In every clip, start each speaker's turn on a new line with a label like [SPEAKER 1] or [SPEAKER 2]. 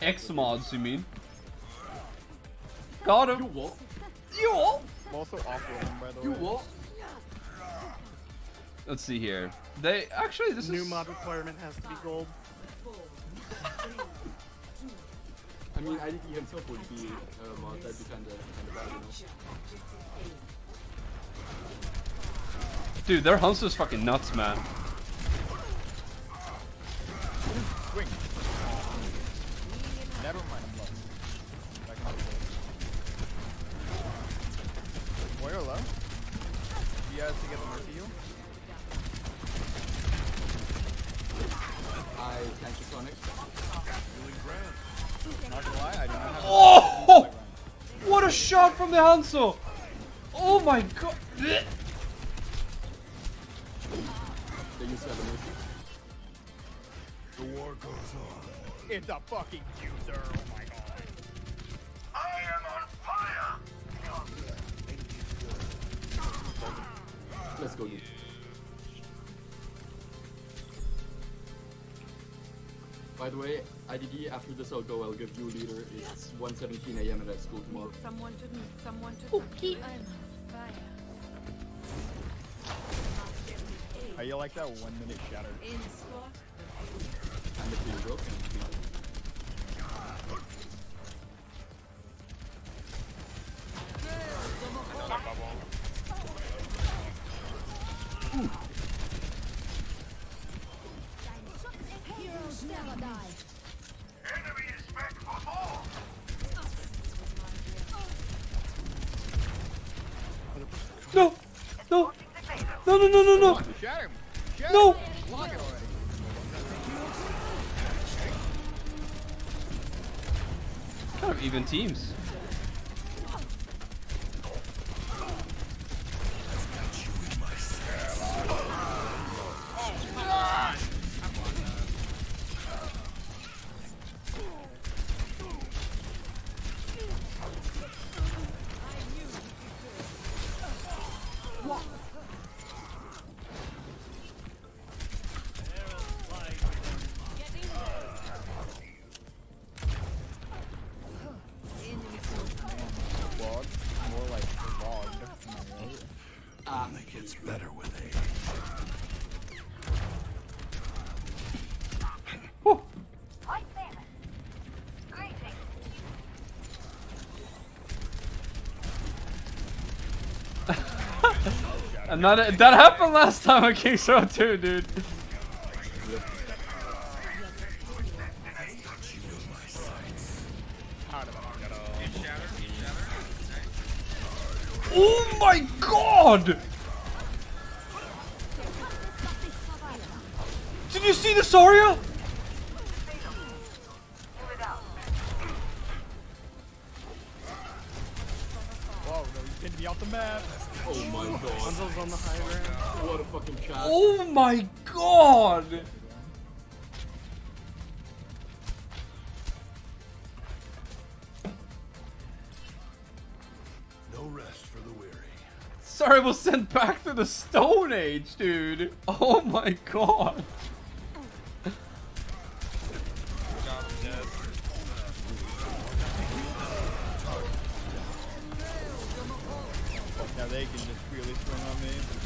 [SPEAKER 1] X mods, you mean? Got him.
[SPEAKER 2] You what?
[SPEAKER 1] You what?
[SPEAKER 3] I'm also off-roading, by the
[SPEAKER 2] You
[SPEAKER 3] way.
[SPEAKER 2] what?
[SPEAKER 1] Let's see here. They actually this
[SPEAKER 4] New
[SPEAKER 1] is
[SPEAKER 4] mod requirement has to be gold.
[SPEAKER 2] I mean, I think he himself would be a mod. That'd be kinda, kinda bad, you know?
[SPEAKER 1] dude. Their Hanzo's fucking nuts, man.
[SPEAKER 3] Swing. Never mind, I'm low. Back on the board. Warrior. You guys to get the mercy heal?
[SPEAKER 2] I thank you, Sonic.
[SPEAKER 3] Not gonna lie, I do not have
[SPEAKER 1] Oh! What a shot from the Hanzo! Oh my god!
[SPEAKER 2] They used to have a mercy.
[SPEAKER 3] It's a fucking user, oh
[SPEAKER 2] Let's go, dude. By the way, IDD, after this I'll go, I'll give you a leader. It's 1.17 a.m. and at school tomorrow.
[SPEAKER 5] Someone to meet, someone to okay. I'm on fire.
[SPEAKER 3] How you like that one minute shatter?
[SPEAKER 5] In spot.
[SPEAKER 2] And if you broken,
[SPEAKER 3] Shatter him! Shatter
[SPEAKER 1] No!
[SPEAKER 3] him!
[SPEAKER 1] Kind of even teams. And that that happened last time on King's Row too, dude. Oh my god! Did you see the Saria?
[SPEAKER 3] Whoa, no, you pinned me off the map.
[SPEAKER 2] Oh my god.
[SPEAKER 4] On the high ground.
[SPEAKER 2] What a fucking chat.
[SPEAKER 1] Oh my god!
[SPEAKER 6] No rest for the weary.
[SPEAKER 1] Sorry, was sent back to the Stone Age, dude. Oh my god.
[SPEAKER 3] On me.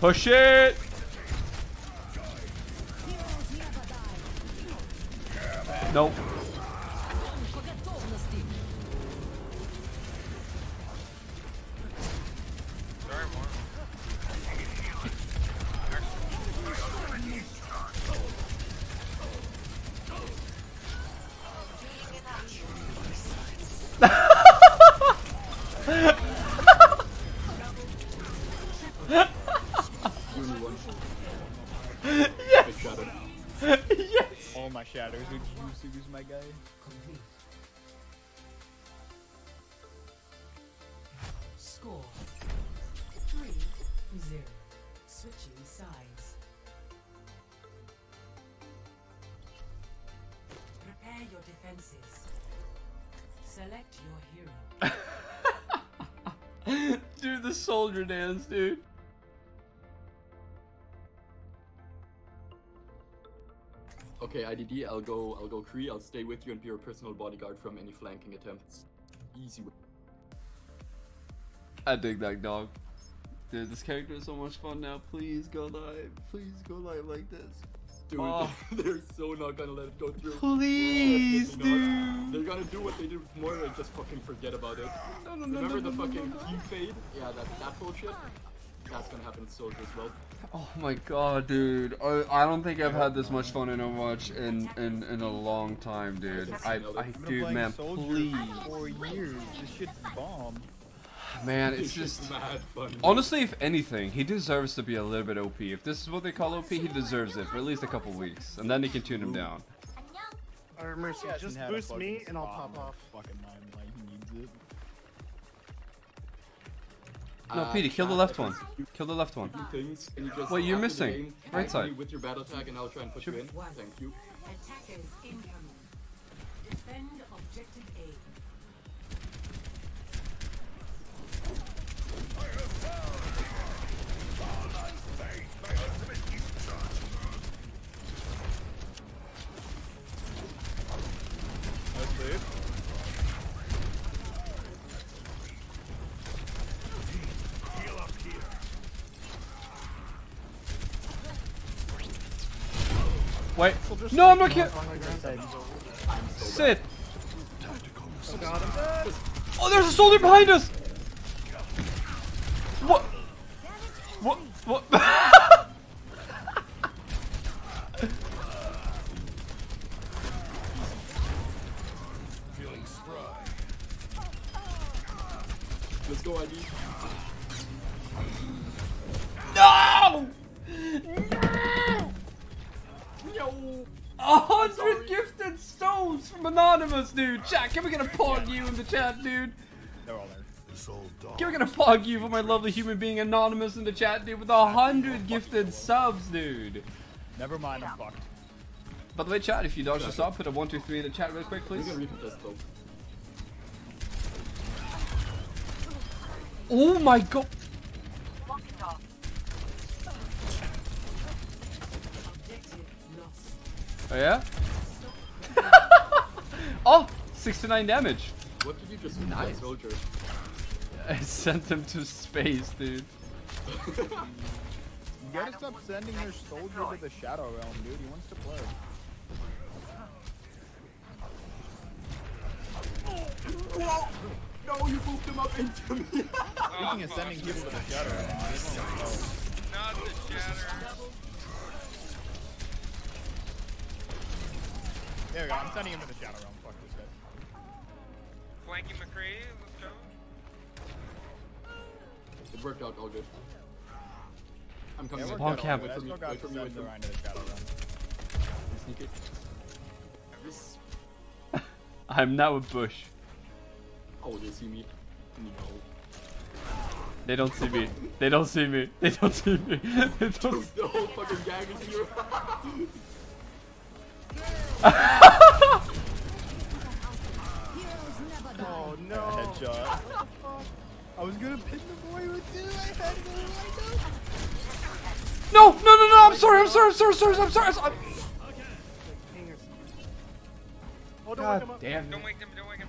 [SPEAKER 1] Push it! Nope. Yes!
[SPEAKER 3] All my shadows would you use my guy.
[SPEAKER 7] Score three zero. Switching sides. Prepare your defenses. Select your hero.
[SPEAKER 1] dude, the soldier dance, dude.
[SPEAKER 2] Okay, IDD, I'll go I'll go Kree, I'll stay with you and be your personal bodyguard from any flanking attempts. Easy way.
[SPEAKER 1] I dig that dog. Dude, this character is so much fun now. Please go live. Please go live like this.
[SPEAKER 2] Dude,
[SPEAKER 1] Oh.
[SPEAKER 2] they're so not gonna let it go through.
[SPEAKER 1] Please,
[SPEAKER 2] They're
[SPEAKER 1] dude.
[SPEAKER 2] They're gonna do what they did with Moira and just fucking forget about it.
[SPEAKER 1] No, no,
[SPEAKER 2] Remember
[SPEAKER 1] no,
[SPEAKER 2] the fucking key fade? Yeah, that, that bullshit? That's gonna happen to Soldier as well.
[SPEAKER 1] Oh my god, dude. I, I don't think I've had this much fun in Overwatch in, in, in a long time, dude. I, I
[SPEAKER 3] I've
[SPEAKER 1] dude, man, please.
[SPEAKER 3] for four years. This shit's bomb.
[SPEAKER 1] Man, it's
[SPEAKER 2] It's just
[SPEAKER 1] just...
[SPEAKER 2] mad.
[SPEAKER 1] Honestly, if anything, he deserves to be a little bit OP. If this is what they call OP, he deserves it for at least a couple weeks. And then they can tune him down.
[SPEAKER 4] Or Mercy, just boost me and I'll
[SPEAKER 3] spot
[SPEAKER 4] pop
[SPEAKER 3] in the
[SPEAKER 4] off.
[SPEAKER 1] No,
[SPEAKER 2] Uh,
[SPEAKER 1] Petey, kill the left one. Kill the left one.
[SPEAKER 2] do Things, you
[SPEAKER 1] Wait, you're missing. Right side.
[SPEAKER 2] With your battle tag, and I'll try and put you in. Thank you.
[SPEAKER 1] Wait. No, I'm not kidding.
[SPEAKER 4] On the.
[SPEAKER 1] Sit.
[SPEAKER 4] Oh, got him.
[SPEAKER 1] Oh, there's a soldier behind us. What? What? What?
[SPEAKER 6] feeling spry.
[SPEAKER 2] Let's go, ID.
[SPEAKER 1] From Anonymous, dude. Chat, can we get a pog you in the chat, dude?
[SPEAKER 3] They're all there.
[SPEAKER 6] This old dog.
[SPEAKER 1] Can we get a pog you for my lovely human being Anonymous in the chat, dude, with a hundred gifted subs, dude?
[SPEAKER 3] Never mind, I'm fucked.
[SPEAKER 1] By the way, chat, if you dodge the sub, put a one, two, three in the chat real quick, please.
[SPEAKER 2] can recontest though.
[SPEAKER 1] Oh my god.
[SPEAKER 7] Objective.
[SPEAKER 1] Oh, yeah? oh, 69 damage.
[SPEAKER 2] What did you just do,
[SPEAKER 1] Nice.
[SPEAKER 2] Soldier?
[SPEAKER 1] I sent him to space, dude.
[SPEAKER 3] You gotta stop sending your soldier to the Shadow Realm, dude. He wants to play. Whoa!
[SPEAKER 2] No, you moved him up into me!
[SPEAKER 3] Speaking of sending people to the Shadow Realm, I just wanna know.
[SPEAKER 8] Not the shatter.
[SPEAKER 3] There we go. I'm sending him to the Shadow Realm. Fuck this guy.
[SPEAKER 8] Flanking McCree, let's go.
[SPEAKER 2] it worked out all good. I'm coming
[SPEAKER 3] Yeah,
[SPEAKER 2] in.
[SPEAKER 3] we're
[SPEAKER 1] On
[SPEAKER 3] good,
[SPEAKER 1] camp.
[SPEAKER 3] I
[SPEAKER 2] Wait for me, wait for me, wait for me.
[SPEAKER 3] Orion to the Shadow Realm.
[SPEAKER 2] Sneak it.
[SPEAKER 1] I'm now a bush.
[SPEAKER 2] Oh, they see me. No.
[SPEAKER 1] They don't see me. They don't see me. They don't see me. They don't.
[SPEAKER 2] The whole fucking gang is here.
[SPEAKER 9] Heroes never die.
[SPEAKER 4] Oh no.
[SPEAKER 3] Headshot. I was gonna pin the boy with two. I had to go right
[SPEAKER 1] No, no, no, no! I'm sorry. I'm sorry. I'm sorry. sorry I'm sorry. I'm sorry.
[SPEAKER 4] Hangers. Oh, don't wake him
[SPEAKER 1] God
[SPEAKER 4] up.
[SPEAKER 1] damn
[SPEAKER 8] Don't wake him, don't wake him.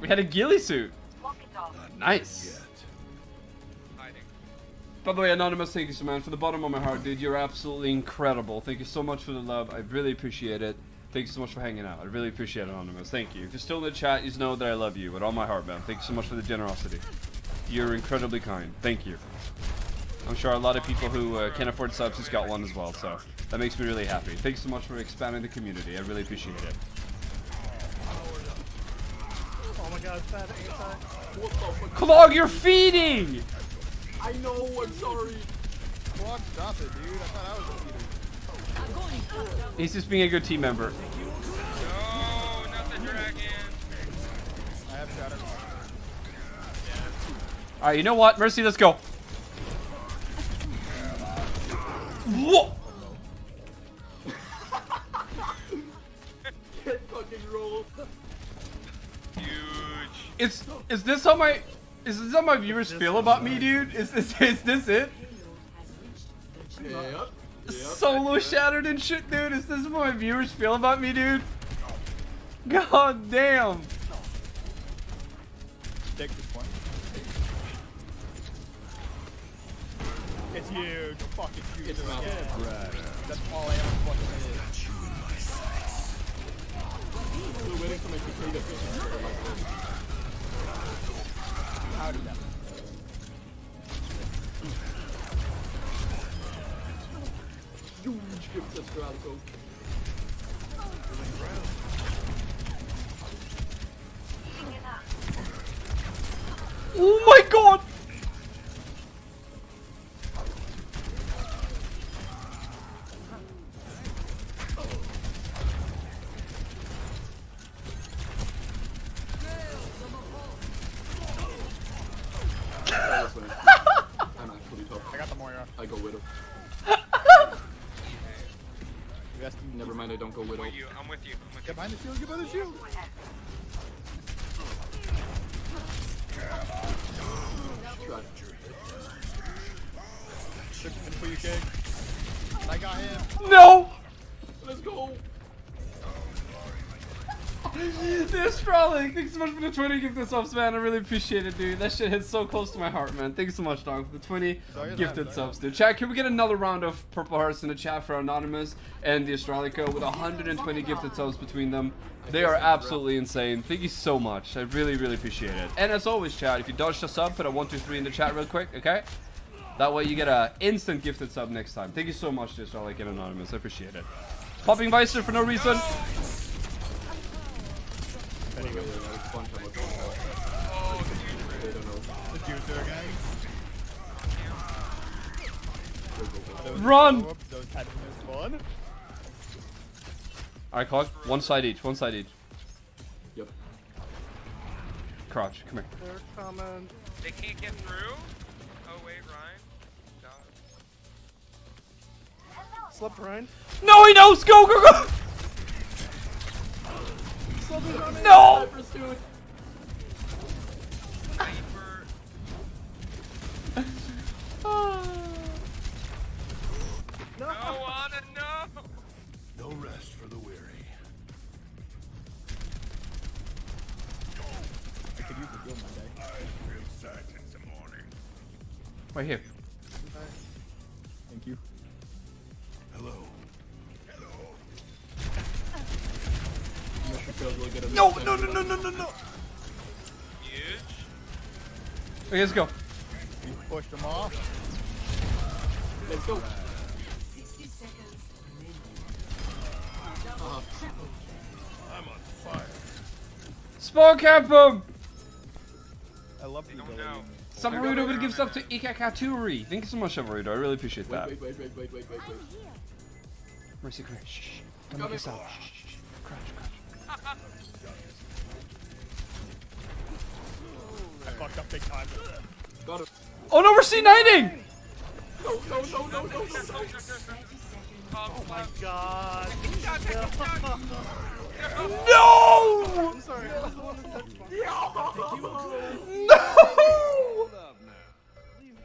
[SPEAKER 1] We had a ghillie suit. Nice. By the way, Anonymous, thank you so much. For the bottom of my heart, dude, you're absolutely incredible. Thank you so much for the love. I really appreciate it. Thank you so much for hanging out. I really appreciate it, Anonymous. Thank you. If you're still in the chat, you just know that I love you with all my heart, man. Thank you so much for the generosity. You're incredibly kind. Thank you. I'm sure a lot of people who uh, can't afford subs just got one as well, so that makes me really happy. Thanks so much for expanding the community. I really appreciate it.
[SPEAKER 4] Oh my god, bad anti.
[SPEAKER 2] What the fuck?
[SPEAKER 1] Clog, you're feeding!
[SPEAKER 2] I know, I'm sorry.
[SPEAKER 3] Clock, stop it, dude. I thought I was a leader.
[SPEAKER 1] He's just being a good team member.
[SPEAKER 8] No, not the dragon.
[SPEAKER 3] I have Shadow.
[SPEAKER 1] Alright, you know what? Mercy, let's go. Whoa!
[SPEAKER 2] Get fucking rolled.
[SPEAKER 8] Huge.
[SPEAKER 1] Is is this how my is this how my viewers feel about me, dude? Is this is this it?
[SPEAKER 2] Yep. Yep.
[SPEAKER 1] Solo shattered and shit, dude. Is this what my viewers feel about me, dude? God damn.
[SPEAKER 3] Take this point. It's huge. Fuck, it's huge.
[SPEAKER 2] It's not.
[SPEAKER 3] Yeah. That's all I ever fucking is.
[SPEAKER 2] Still waiting for my potato fish.
[SPEAKER 3] How did that?
[SPEAKER 2] Huge gift of Stralico.
[SPEAKER 1] Oh my god.
[SPEAKER 3] Get behind the shield. Get behind the shield.
[SPEAKER 2] Try.
[SPEAKER 3] Took him for you, King. I got him.
[SPEAKER 1] No.
[SPEAKER 2] Let's go!
[SPEAKER 1] Frolic, thanks so much for the 20 gift subs, man. I really appreciate it, dude. That shit hits so close to my heart, man. Thanks so much, dog, for the 20
[SPEAKER 3] Sorry,
[SPEAKER 1] gifted
[SPEAKER 3] sorry.
[SPEAKER 1] subs, dude. Chat, can we get another round of Purple Hearts in the chat for Anonymous and the Astralica with 120 gifted subs between them? They are absolutely insane. Thank you so much. I really, really appreciate it. And as always, chat, if you dodged a sub, put a 123 in the chat real quick, okay? That way you get a instant gifted sub next time. Thank you so much to Astralica and Anonymous. I appreciate it. Popping Visor for no reason.
[SPEAKER 2] Wait, wait, wait, wait, it's fun time, it's.
[SPEAKER 8] Oh.
[SPEAKER 2] They don't know.
[SPEAKER 3] The juicer again.
[SPEAKER 1] Run!
[SPEAKER 3] follow-ups, Those had been fun.
[SPEAKER 1] Alright, Cog. One side each. One side each.
[SPEAKER 2] Yep.
[SPEAKER 1] Crouch. Come here.
[SPEAKER 4] They're coming.
[SPEAKER 8] They can't get through? Oh, wait, Ryan. Got.
[SPEAKER 4] Slept Ryan.
[SPEAKER 1] No, he knows. Go, go, go. No.
[SPEAKER 4] No.
[SPEAKER 8] No, Ana, no!
[SPEAKER 6] No rest for the weary.
[SPEAKER 3] I could use the heal my day.
[SPEAKER 6] Feel sad in the morning.
[SPEAKER 1] Right here.
[SPEAKER 2] Mission failed, we'll
[SPEAKER 1] No, no, no, no, no, no, no.
[SPEAKER 8] Huge.
[SPEAKER 1] Okay, let's go.
[SPEAKER 3] We pushed them off.
[SPEAKER 2] Let's go!
[SPEAKER 7] 60 seconds remaining.
[SPEAKER 6] I'm on fire.
[SPEAKER 1] Spawn camp him.
[SPEAKER 3] I love you,
[SPEAKER 8] don't
[SPEAKER 3] ability.
[SPEAKER 1] would give stuff to Ikakaturi. Thank you so much, Sabarudo. I really appreciate
[SPEAKER 2] Wait,
[SPEAKER 1] that.
[SPEAKER 2] wait, wait, wait, wait, wait, wait, wait.
[SPEAKER 1] Mercy, come here. Shh, shh. Don't
[SPEAKER 2] Coming.
[SPEAKER 1] make a sound. Shh, shh, shh. Crouch, crouch.
[SPEAKER 3] I fucked up big time.
[SPEAKER 2] Got it.
[SPEAKER 1] Oh no, we're C9ing!
[SPEAKER 2] No, no, no, no, no, no, no!
[SPEAKER 8] Oh my
[SPEAKER 4] God.
[SPEAKER 1] No!
[SPEAKER 4] I'm sorry. I was the one that touched one.
[SPEAKER 1] No!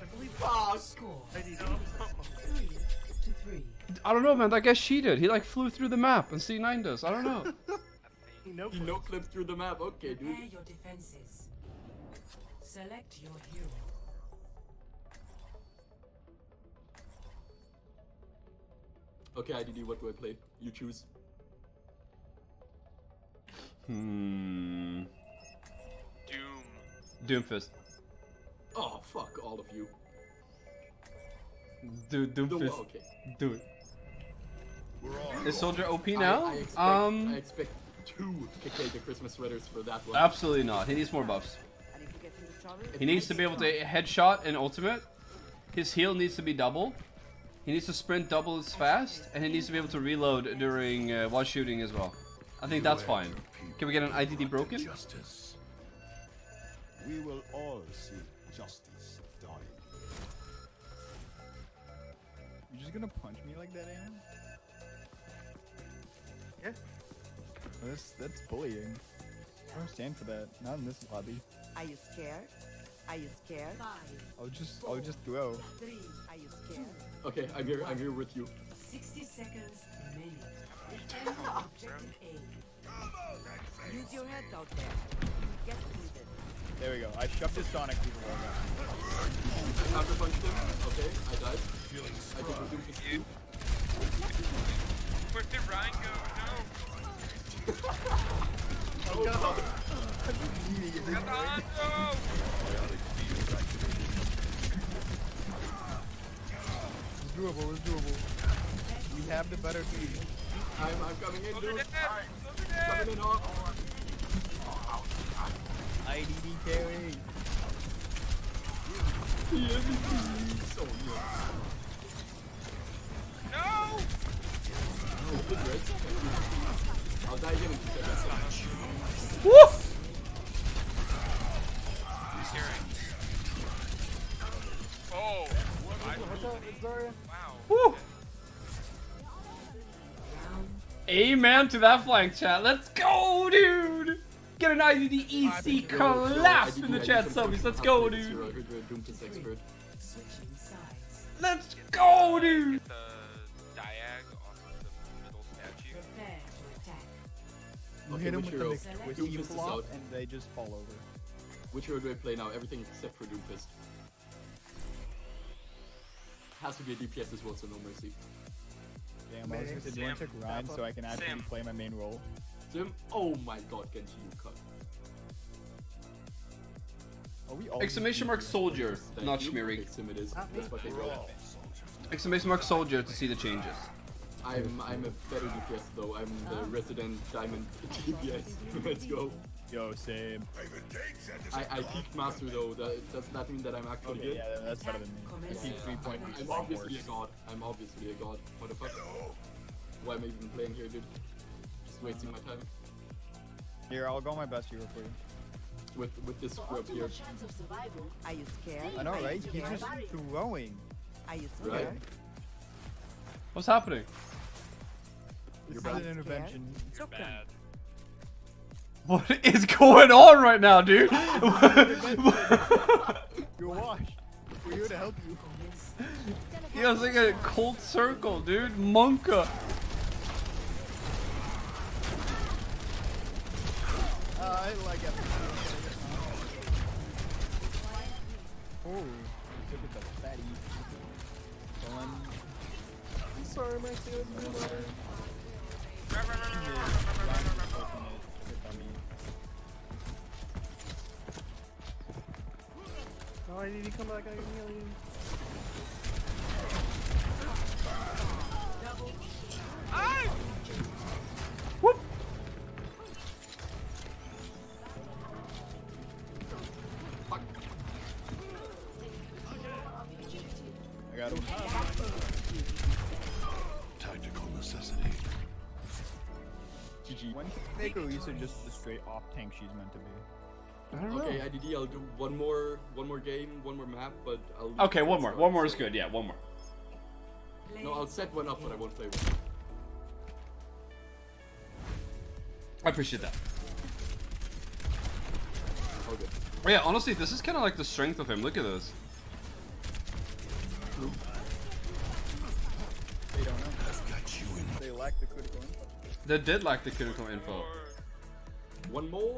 [SPEAKER 4] I believe
[SPEAKER 2] Fuck!
[SPEAKER 7] Score
[SPEAKER 4] I did.
[SPEAKER 7] 3 to 3.
[SPEAKER 1] I don't know, man. That guy cheated. He like flew through the map and C9 us. I don't know.
[SPEAKER 4] Nope.
[SPEAKER 2] He no clipped through the map, okay, dude.
[SPEAKER 7] Prepare your defenses. Select your hero.
[SPEAKER 2] Okay, IDD, what do I play? You choose.
[SPEAKER 1] hmm.
[SPEAKER 8] Doom.
[SPEAKER 1] Doomfist.
[SPEAKER 2] Oh, fuck all of you.
[SPEAKER 1] Dude,
[SPEAKER 2] No,
[SPEAKER 1] Doomfist.
[SPEAKER 2] okay.
[SPEAKER 1] Do it.
[SPEAKER 6] We're
[SPEAKER 1] Is Soldier OP
[SPEAKER 2] I-
[SPEAKER 1] now?
[SPEAKER 2] I, expect,
[SPEAKER 1] um,
[SPEAKER 2] I expect two Kikega Christmas sweaters for that one.
[SPEAKER 1] absolutely not. He needs more buffs. He needs to be able to headshot and ultimate. His heal needs to be double. He needs to sprint double as fast, and he needs to be able to reload during uh, while shooting as well. I think that's fine. Can we get an IDD broken?
[SPEAKER 6] justice.
[SPEAKER 3] We will all see
[SPEAKER 6] justice dying.
[SPEAKER 3] You just gonna punch me like that, Aaron?
[SPEAKER 4] Yeah.
[SPEAKER 3] That's that's bullying. I don't stand for that. Not in this lobby.
[SPEAKER 10] Are you scared? Are you scared?
[SPEAKER 7] Five,
[SPEAKER 3] I'll just I'll just throw.
[SPEAKER 7] three,
[SPEAKER 10] Are you scared?
[SPEAKER 2] Okay, I'm here. I'm here with you.
[SPEAKER 7] 60 seconds remaining. Objective A.
[SPEAKER 10] Use your heads out there. Get through this.
[SPEAKER 3] There we go. I shoved his Sonic through the wall.
[SPEAKER 2] Counter punched him. Okay, I died. I think we're doing this
[SPEAKER 8] You. Where did Ryan go? No.
[SPEAKER 2] Oh no!
[SPEAKER 3] It's doable. It's doable. We have the better team.
[SPEAKER 2] I'm, I'm coming in, dude. Coming in.
[SPEAKER 3] IDD carry.
[SPEAKER 2] So yeah.
[SPEAKER 8] No!
[SPEAKER 2] Oh, good red.
[SPEAKER 1] Woo!
[SPEAKER 8] Oh!
[SPEAKER 1] Woo! Amen to that flank chat. Let's go, dude! Get an IDD EC collapse in the chat subbies. Let's go, dude. Let's go, dude!
[SPEAKER 3] You
[SPEAKER 2] Okay,
[SPEAKER 3] hit them
[SPEAKER 2] which
[SPEAKER 3] with
[SPEAKER 2] hero?
[SPEAKER 3] the mix- with
[SPEAKER 2] Doomfist
[SPEAKER 3] flop
[SPEAKER 2] out.
[SPEAKER 3] and they just fall over.
[SPEAKER 2] Which hero do I play now? Everything except for Doomfist. Has to be a DPS as well, so no mercy.
[SPEAKER 3] Damn, I was gonna say, do you want to
[SPEAKER 8] Sam.
[SPEAKER 3] take Ryan so I can actually
[SPEAKER 8] Sam.
[SPEAKER 3] play my main role?
[SPEAKER 2] Sym? Oh my god, Genji, you cut.
[SPEAKER 3] Are we all
[SPEAKER 1] Exclamation mark soldier, not
[SPEAKER 2] you.
[SPEAKER 1] Schmierig.
[SPEAKER 2] Okay, Sym it is.
[SPEAKER 4] Not
[SPEAKER 2] That's
[SPEAKER 4] me.
[SPEAKER 2] what they wrote.
[SPEAKER 1] Exclamation mark soldier to see the changes.
[SPEAKER 2] I'm I'm a better DPS though. I'm the ah. resident diamond DPS. Let's go.
[SPEAKER 3] Yo, same.
[SPEAKER 6] Even takes
[SPEAKER 2] I, I peaked master though. That, does that mean that I'm actually
[SPEAKER 3] Okay,
[SPEAKER 2] good?
[SPEAKER 3] yeah, that's better than me. I
[SPEAKER 7] Commence.
[SPEAKER 3] see three point
[SPEAKER 2] I'm obviously a god. I'm obviously a god. What the fuck? Why am I even playing here, dude? Just wasting my time
[SPEAKER 3] Here, I'll go my best hero for you.
[SPEAKER 2] with with this scrub here.
[SPEAKER 9] chance of survival.
[SPEAKER 10] Are you scared?
[SPEAKER 3] I know, right? He's just throwing.
[SPEAKER 10] Are you
[SPEAKER 2] Right.
[SPEAKER 1] What's happening?
[SPEAKER 3] This is an intervention.
[SPEAKER 10] It's okay.
[SPEAKER 8] Bad.
[SPEAKER 1] What is going on right now, dude?
[SPEAKER 3] You're washed. We're here to help you.
[SPEAKER 1] He was like a cold circle, dude. Monka.
[SPEAKER 3] Uh, I like it. Oh, look at the fatty. Fun. Sorry, my
[SPEAKER 4] No, I to come back. I can heal you.
[SPEAKER 3] GG. When make Lisa just the straight off tank she's meant to be?
[SPEAKER 1] I don't know.
[SPEAKER 2] Okay, IDD. I'll do one more one more game, one more map, but I'll.
[SPEAKER 1] Okay, one more. One more is good. Yeah, one more.
[SPEAKER 7] Play
[SPEAKER 2] No, I'll set one up, but I won't play with it.
[SPEAKER 1] I appreciate that.
[SPEAKER 2] All good.
[SPEAKER 1] Oh, yeah, honestly, this is kind of like the strength of him. Look at this.
[SPEAKER 3] They don't know.
[SPEAKER 6] Got you in
[SPEAKER 3] They
[SPEAKER 1] did like the critical info.
[SPEAKER 2] One more.